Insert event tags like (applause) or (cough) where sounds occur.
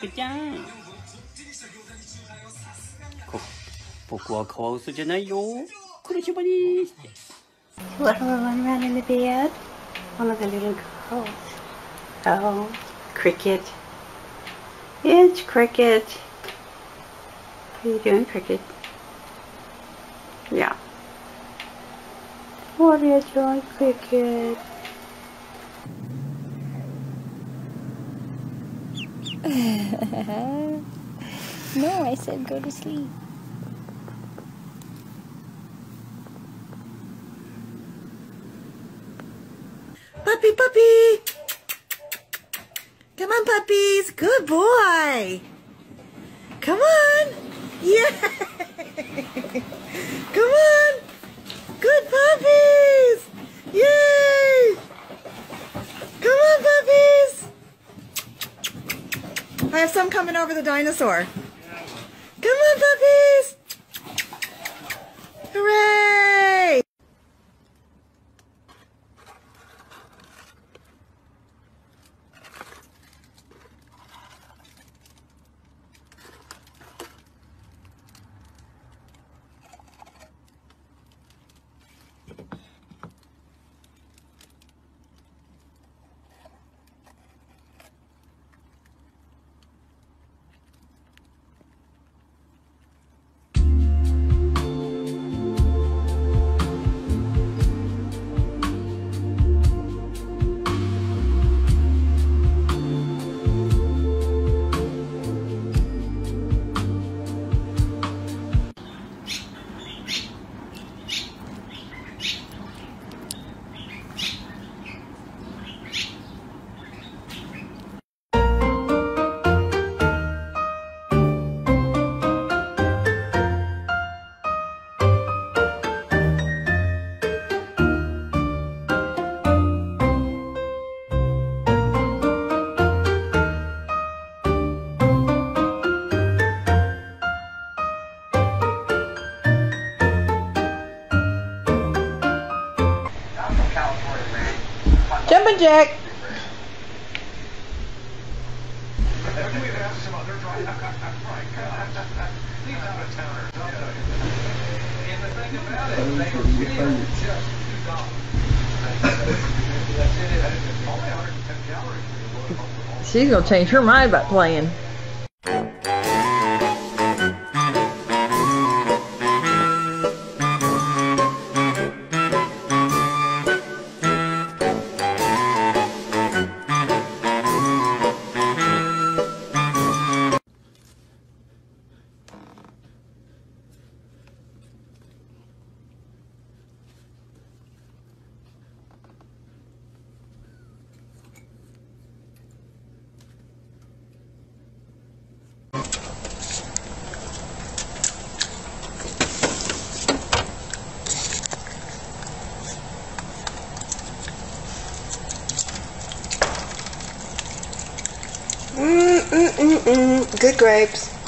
クちゃんこ僕はカワウソじゃないよ黒島です Let her run around in the bed. One of the little girls. Oh, Cricket. It's Cricket. How you doing, Cricket? Yeah. What are you doing, Cricket? No, I said go to sleep. Puppy, puppy! Come on, puppies. Good boy. Come on. Yeah. (laughs) Come on. Good puppies. Yay. Come on, puppies. I have some coming over the dinosaur. Jumping jack. She's gonna change her mind about playing. Mm, mm, mm, mm. Good grapes.